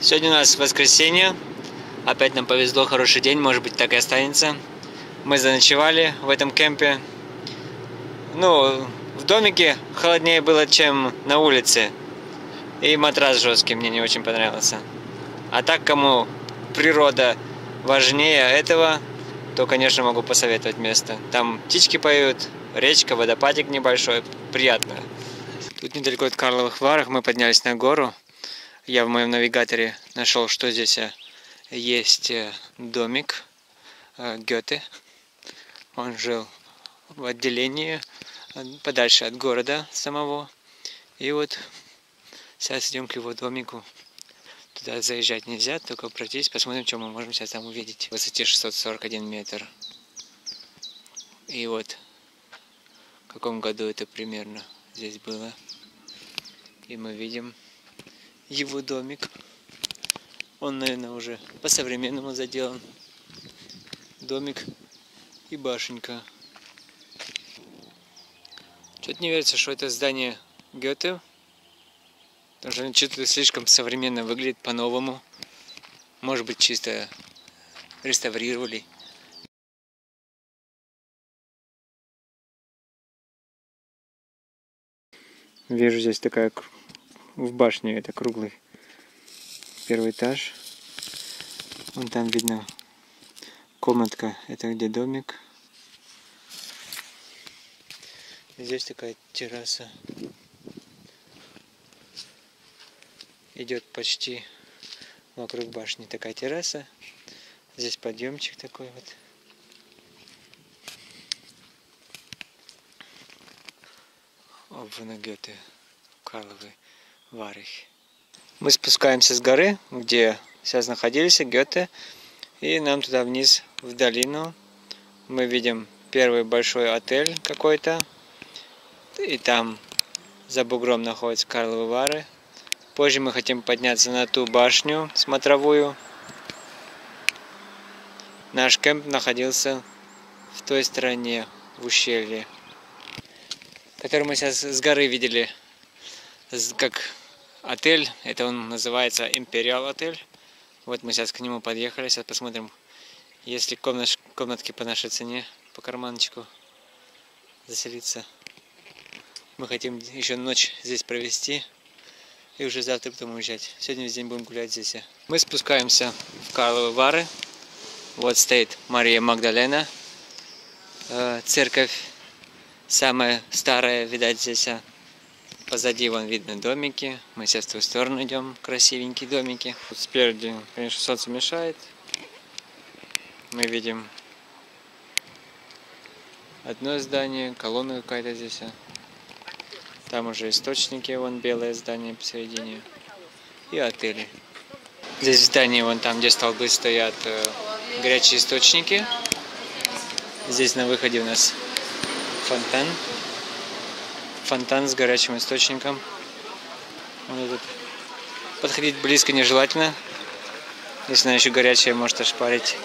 Сегодня у нас воскресенье. Опять нам повезло, хороший день, может быть так и останется. Мы заночевали в этом кемпе. Ну, в домике холоднее было, чем на улице. И матрас жесткий мне не очень понравился. А так, кому природа важнее этого, то, конечно, могу посоветовать место. Там птички поют, речка, водопадик небольшой, приятно. Тут недалеко от Карловых Варах мы поднялись на гору. Я в моем навигаторе нашел, что здесь э, есть э, домик э, Гёте. Он жил в отделении подальше от города самого. И вот сейчас идем к его домику. Туда заезжать нельзя, только пройтись, посмотрим, что мы можем сейчас там увидеть. В высоте 641 метр. И вот в каком году это примерно здесь было. И мы видим его домик. Он, наверное, уже по-современному заделан. Домик и башенка. Что-то не верится, что это здание Гёте. Потому что что-то слишком современно выглядит по-новому. Может быть, чисто реставрировали. Вижу здесь такая в башне, это круглый первый этаж. Вон там видно комнатка, это где домик. Здесь такая терраса. Идет почти вокруг башни такая терраса. Здесь подъемчик такой вот. Обвана Гёте, Карловы, Варих. Мы спускаемся с горы, где сейчас находились Гёте, и нам туда вниз, в долину. Мы видим первый большой отель какой-то, и там за бугром находятся Карловы Вары. Позже мы хотим подняться на ту башню смотровую. Наш кемп находился в той стороне, в ущелье, который мы сейчас с горы видели, как отель. Это он называется Империал отель. Вот мы сейчас к нему подъехали, сейчас посмотрим, есть ли комнат, комнатки по нашей цене, по карманчику заселиться. Мы хотим еще ночь здесь провести и уже завтра потом уезжать. Сегодня весь день будем гулять здесь. Мы спускаемся в Карловы Вары. Вот стоит Мария Магдалена. Э, церковь самая старая, видать, здесь. Позади вон видны домики. Мы сейчас в ту сторону идем. Красивенькие домики. Тут спереди, конечно, солнце мешает. Мы видим одно здание, колонна какая-то здесь. Там уже источники, вон белое здание посередине. И отели. Здесь в здании, вон там, где столбы стоят, э, горячие источники. Здесь на выходе у нас фонтан. Фонтан с горячим источником. Вот этот. Подходить близко нежелательно. Если она еще горячая, может ошпарить.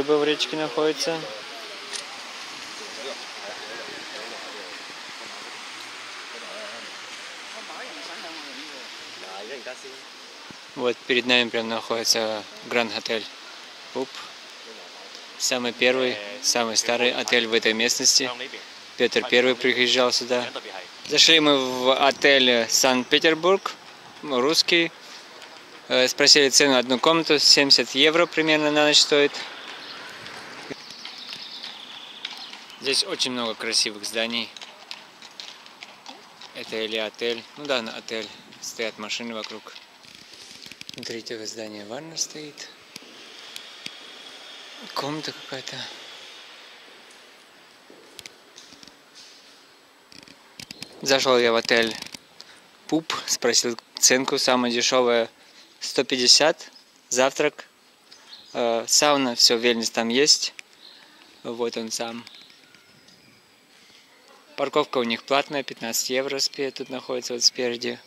Рыба в речке находится. Вот перед нами прям находится Гранд Отель Уп. Самый первый, самый старый отель в этой местности. Петр Первый приезжал сюда. Зашли мы в отель Санкт-Петербург, русский. Э, спросили цену одну комнату, 70 евро примерно на ночь стоит. Здесь очень много красивых зданий. Это или отель. Ну да, отель. Стоят машины вокруг. Внутри этого здания ванна стоит. Комната какая-то. Зашел я в отель пуп, спросил ценку, самая дешевая 150, завтрак, э, сауна, все, Вельнис там есть, вот он сам. Парковка у них платная, 15 евро тут находится вот спереди.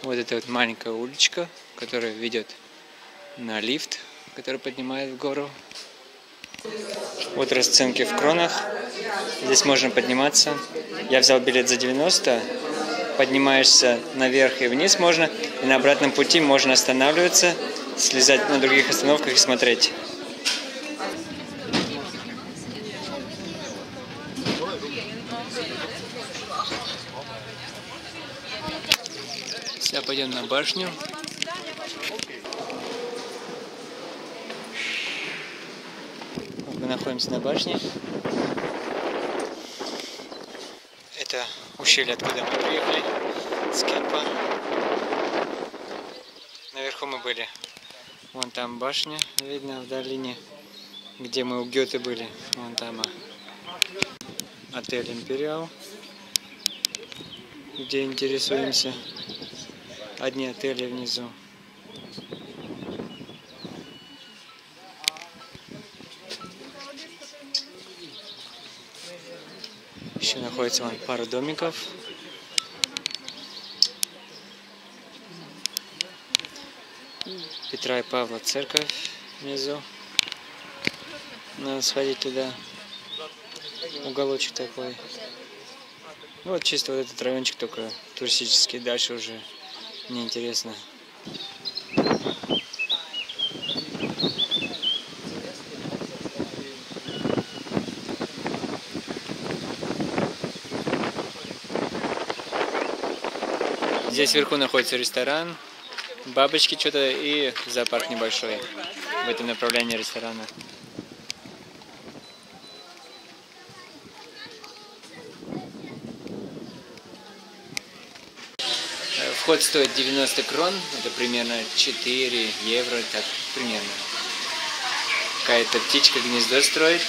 Вот это вот маленькая уличка, которая ведет на лифт, который поднимает в гору. Вот расценки в кронах. Здесь можно подниматься. Я взял билет за 90. Поднимаешься наверх и вниз можно. И на обратном пути можно останавливаться, слезать на других остановках и смотреть. Башню. Мы находимся на башне. Это ущелье, откуда мы приехали с кемпа. Наверху мы были. Вон там башня, видно в долине, где мы у Гёте были. Вон там а, отель Империал, где интересуемся одни отели внизу. Еще находится вон пара домиков. Петра и Павла церковь внизу. Надо сходить туда. Уголочек такой. Вот чисто вот этот райончик только туристический. Дальше уже мне интересно. Здесь вверху находится ресторан, бабочки что-то и зоопарк небольшой в этом направлении ресторана. Вход стоит 90 крон, это примерно 4 евро, так примерно. Какая-то птичка гнездо строит,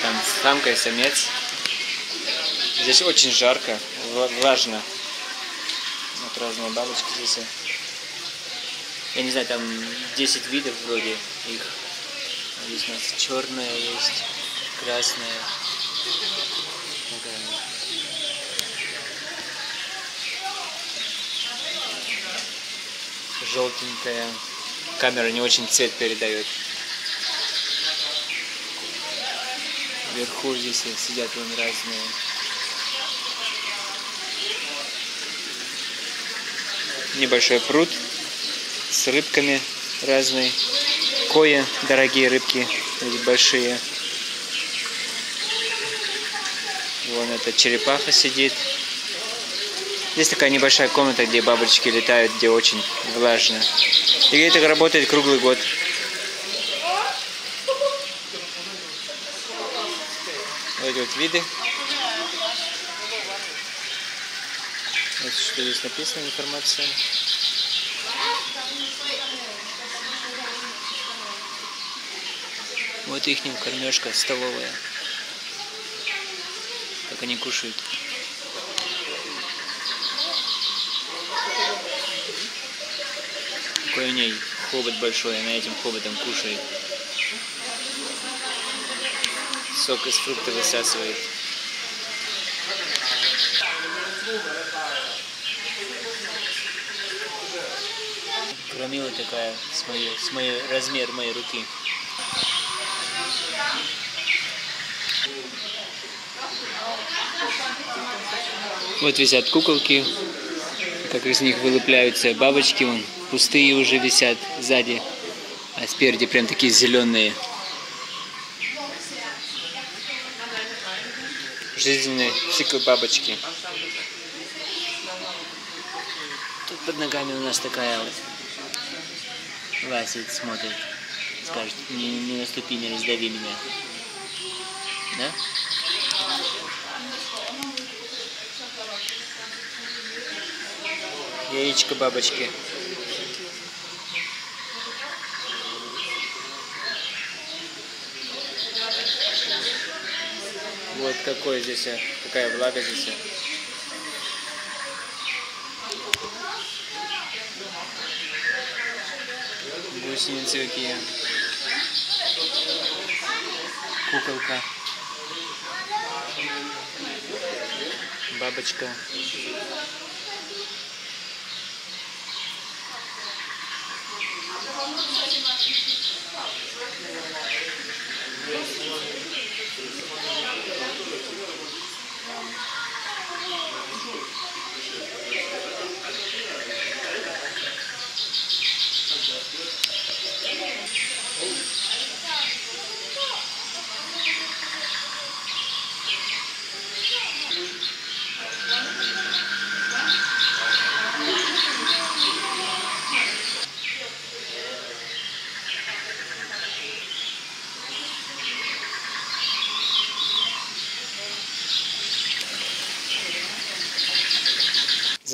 там самка и самец. Здесь очень жарко, влажно. Вот разные бабочки здесь. Я не знаю, там 10 видов вроде их. Здесь у нас черная есть, красная. Такая желтенькая. Камера не очень цвет передает. Вверху здесь сидят вон разные. Небольшой пруд с рыбками разные. Кои, дорогие рыбки, эти большие. Вон эта черепаха сидит. Здесь такая небольшая комната, где бабочки летают, где очень влажно. И это работает круглый год. Вот эти вот виды. Вот что здесь написано, информация. Вот их кормежка столовая. Как они кушают. У ней хобот большой, она этим хоботом кушает. Сок из фрукта высасывает. Громила такая с моей, с моей размер моей руки. Вот висят куколки, как из них вылупляются бабочки, вон пустые уже висят сзади, а спереди прям такие зеленые. Жизненный цикл бабочки. Тут под ногами у нас такая вот Вася смотрит, скажет, не, не наступи, не раздави меня. Да? Яичко бабочки. какое здесь, э, какая влага здесь. Э? Гусеницы какие. Куколка. Бабочка.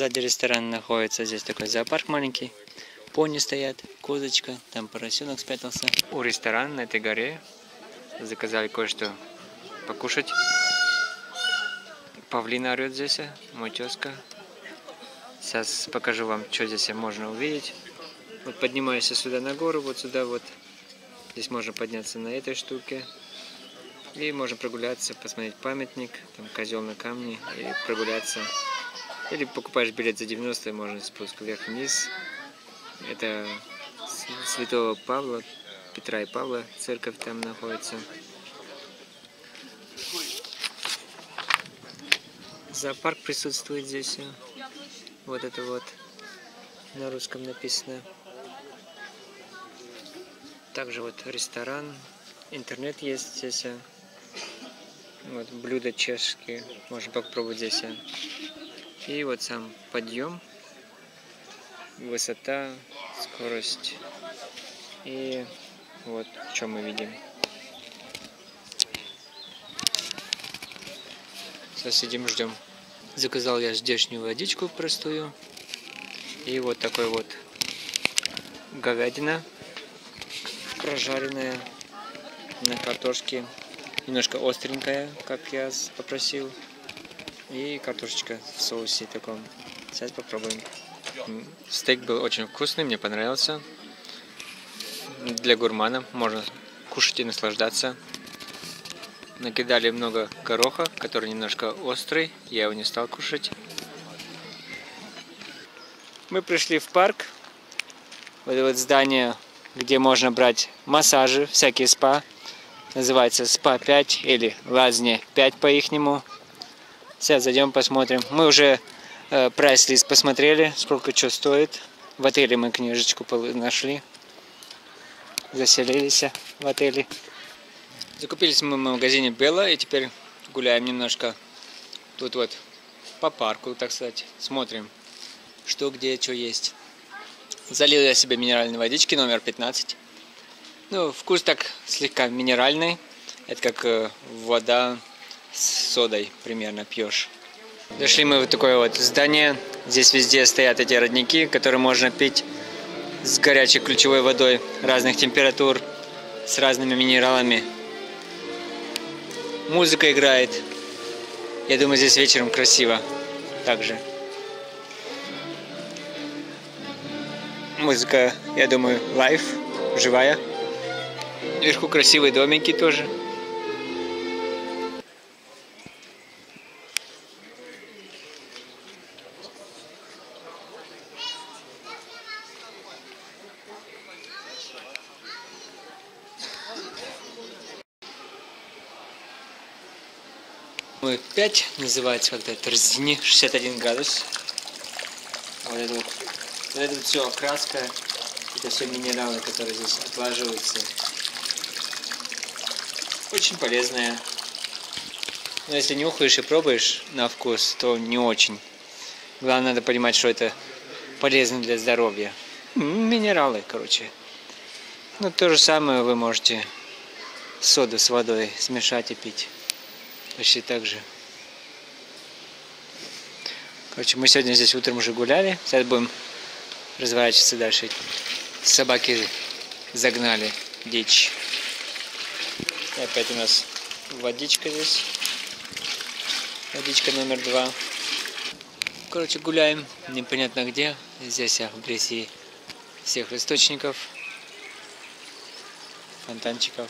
Сзади ресторана находится здесь такой зоопарк маленький. Пони стоят, козочка, там поросенок спрятался. У ресторана на этой горе заказали кое-что покушать. Павлина орет здесь, мой тезка. Сейчас покажу вам, что здесь можно увидеть. Вот поднимаюсь сюда на гору, вот сюда вот. Здесь можно подняться на этой штуке. И можно прогуляться, посмотреть памятник, там козел на камне, и прогуляться. Или покупаешь билет за 90, можно спуск вверх-вниз. Это Святого Павла, Петра и Павла, церковь там находится. Зоопарк присутствует здесь. Вот это вот на русском написано. Также вот ресторан, интернет есть здесь. Вот блюда чешские, можно попробовать здесь. И вот сам подъем, высота, скорость. И вот что мы видим. Сейчас сидим, ждем. Заказал я здешнюю водичку простую. И вот такой вот говядина прожаренная на картошке. Немножко остренькая, как я попросил. И картошечка в соусе таком. Сейчас попробуем. Стейк был очень вкусный, мне понравился. Для гурмана можно кушать и наслаждаться. Накидали много гороха, который немножко острый. Я его не стал кушать. Мы пришли в парк. Вот это вот здание, где можно брать массажи, всякие спа. Называется спа 5 или лазни 5 по-ихнему. Сейчас зайдем, посмотрим. Мы уже э, прайс-лист посмотрели, сколько что стоит. В отеле мы книжечку нашли. Заселились в отеле. Закупились мы в магазине Белла и теперь гуляем немножко тут вот по парку, так сказать. Смотрим, что где, что есть. Залил я себе минеральной водички номер 15. Ну, вкус так слегка минеральный. Это как э, вода с содой примерно пьешь. Дошли мы в такое вот здание. Здесь везде стоят эти родники, которые можно пить с горячей ключевой водой разных температур, с разными минералами. Музыка играет. Я думаю, здесь вечером красиво. Также. Музыка, я думаю, live, живая. Вверху красивые домики тоже. 5 называется как-то Терзини, 61 градус. Вот это вот, вот это все окраска, это все минералы, которые здесь отлаживаются. Очень полезная. Но если нюхаешь и пробуешь на вкус, то не очень. Главное, надо понимать, что это полезно для здоровья. Минералы, короче. Ну, то же самое вы можете соду с водой смешать и пить почти так же. Короче, мы сегодня здесь утром уже гуляли. Сейчас будем разворачиваться дальше. Собаки загнали дичь. И опять у нас водичка здесь. Водичка номер два. Короче, гуляем непонятно где. Здесь вблизи всех источников. фонтанчиков.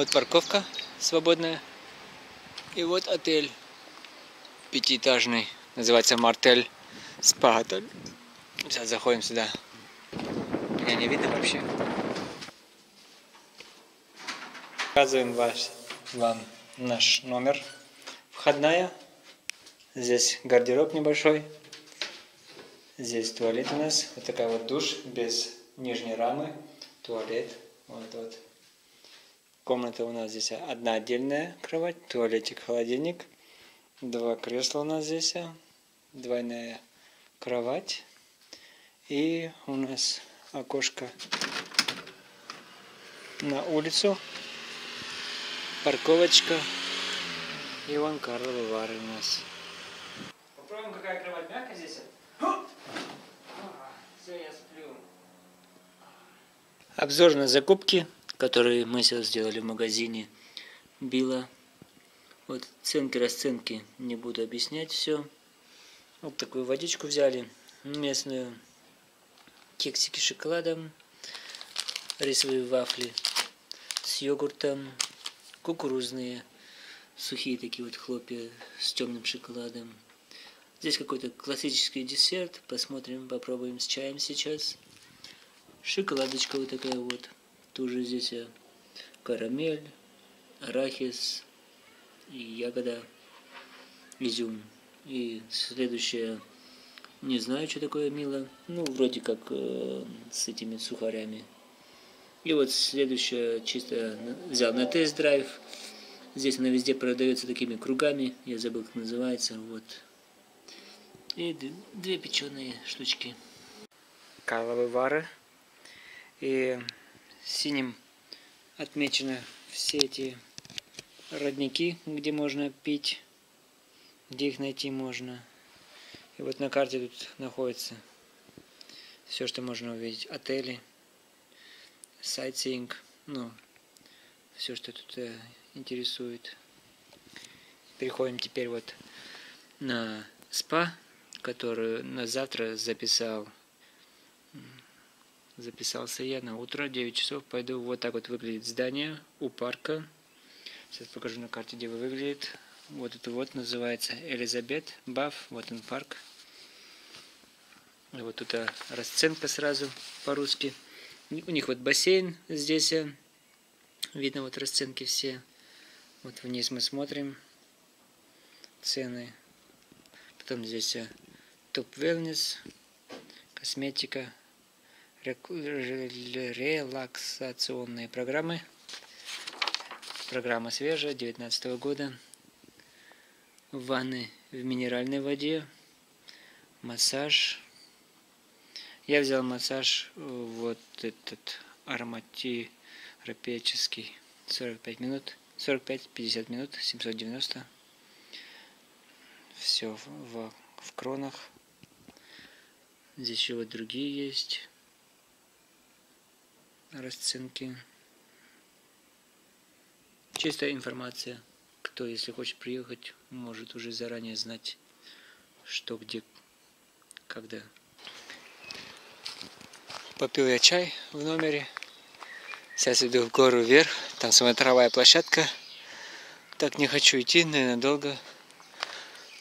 Вот парковка свободная. И вот отель пятиэтажный. Называется Мартель Спа Сейчас заходим сюда. Меня не видно вообще. Показываем ваш, вам наш номер. Входная. Здесь гардероб небольшой. Здесь туалет у нас. Вот такая вот душ без нижней рамы. Туалет. Вот, вот. Комната у нас здесь одна отдельная кровать, туалетик, холодильник. Два кресла у нас здесь, двойная кровать. И у нас окошко на улицу, парковочка. И вон Карловы Вары у нас. Попробуем, какая кровать мягкая здесь. Все, я сплю. Обзор на закупки которые мы сейчас сделали в магазине Билла. Вот ценки, расценки не буду объяснять все. Вот такую водичку взяли, местную, кексики с шоколадом, рисовые вафли с йогуртом, кукурузные, сухие такие вот хлопья с темным шоколадом. Здесь какой-то классический десерт, посмотрим, попробуем с чаем сейчас. Шоколадочка вот такая вот. Тоже здесь э, карамель, арахис ягода, изюм. И следующее, не знаю, что такое мило. Ну, вроде как э, с этими сухарями. И вот следующее, чисто взял на тест-драйв. Здесь она везде продается такими кругами. Я забыл, как называется. Вот. И две печеные штучки. Каловые вары. И синим отмечены все эти родники, где можно пить, где их найти можно. И вот на карте тут находится все, что можно увидеть. Отели, сайтсинг, ну, все, что тут э, интересует. Переходим теперь вот на спа, которую на завтра записал Записался я на утро, 9 часов. Пойду. Вот так вот выглядит здание у парка. Сейчас покажу на карте, где выглядит. Вот это вот называется Элизабет Баф. Вот он парк. И вот тут расценка сразу по-русски. У них вот бассейн здесь. Э, видно вот расценки все. Вот вниз мы смотрим цены. Потом здесь э, топ wellness, косметика, релаксационные программы. Программа свежая, 19 года. Ванны в минеральной воде. Массаж. Я взял массаж вот этот ароматерапевтический 45 минут. 45-50 минут, 790. Все в, в кронах. Здесь еще вот другие есть расценки. Чистая информация. Кто, если хочет приехать, может уже заранее знать, что, где, когда. Попил я чай в номере. Сейчас иду в гору вверх. Там смотровая площадка. Так не хочу идти, наверное, долго.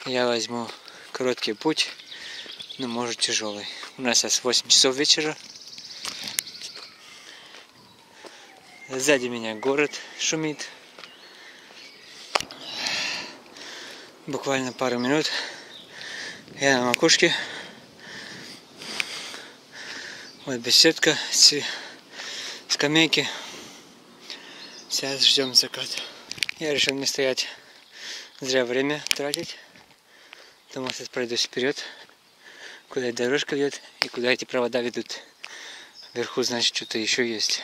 Я возьму короткий путь, но может тяжелый. У нас сейчас 8 часов вечера. Сзади меня город шумит. Буквально пару минут. Я на макушке. Вот беседка, скамейки. Сейчас ждем закат. Я решил не стоять зря время тратить. Потому что пройдусь вперед, куда дорожка ведет и куда эти провода ведут. Вверху, значит, что-то еще есть.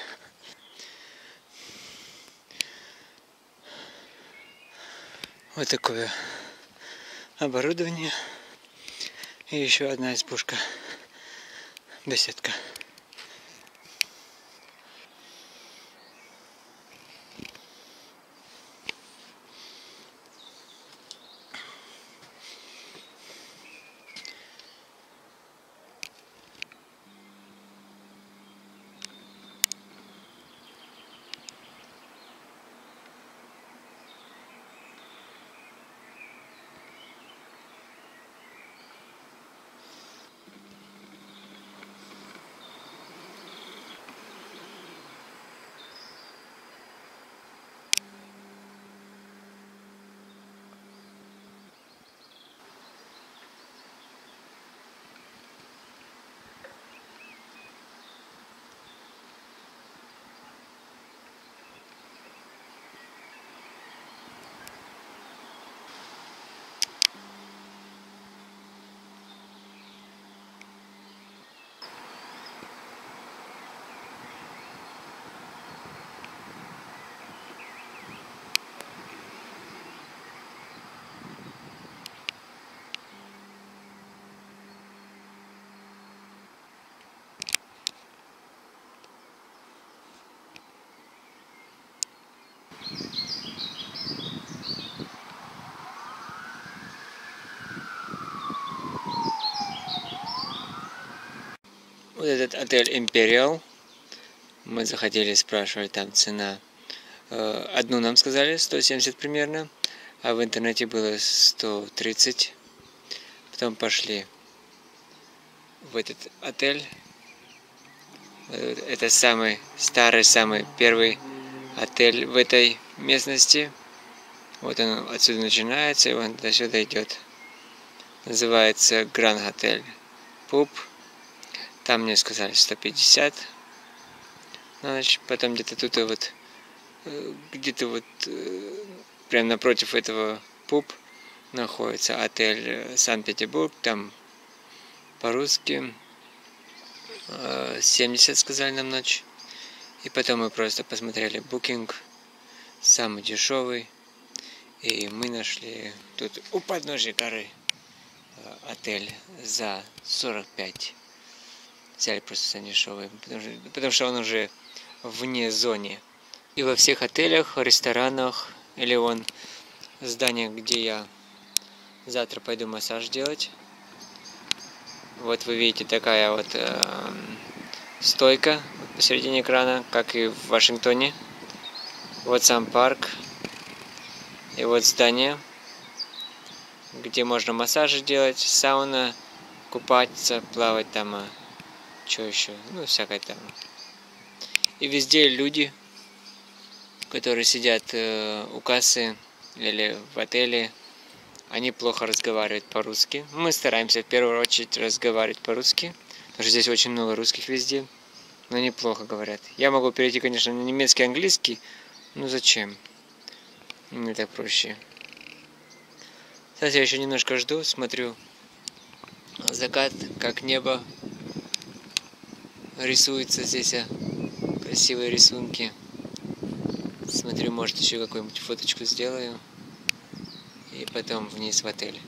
Вот такое оборудование. И еще одна избушка. Беседка. Вот этот отель Империал. Мы заходили, спрашивали там цена. Э, одну нам сказали 170 примерно, а в интернете было 130. Потом пошли в этот отель. Это самый старый, самый первый отель в этой местности. Вот он отсюда начинается, и он до сюда идет. Называется Гранд Отель. Пуп. Там мне сказали 150 на ночь. Потом где-то тут вот, э, где-то вот э, прямо напротив этого пуп находится отель э, Санкт-Петербург. Там по-русски 70 сказали нам ночь. И потом мы просто посмотрели букинг, самый дешевый. И мы нашли тут у подножия горы отель за 45 взяли просто самый потому что, потому что он уже вне зоны. И во всех отелях, ресторанах или вон здание, где я завтра пойду массаж делать. Вот вы видите такая вот э, стойка посередине экрана, как и в Вашингтоне. Вот сам парк. И вот здание, где можно массажи делать, сауна, купаться, плавать там. Что еще? Ну, всякое там. И везде люди, которые сидят э, у кассы или в отеле, они плохо разговаривают по-русски. Мы стараемся в первую очередь разговаривать по-русски, потому что здесь очень много русских везде, но они плохо говорят. Я могу перейти, конечно, на немецкий, английский, но зачем? Мне так проще. Сейчас я еще немножко жду, смотрю закат, как небо рисуются здесь а, красивые рисунки. Смотрю, может еще какую-нибудь фоточку сделаю. И потом вниз в отель.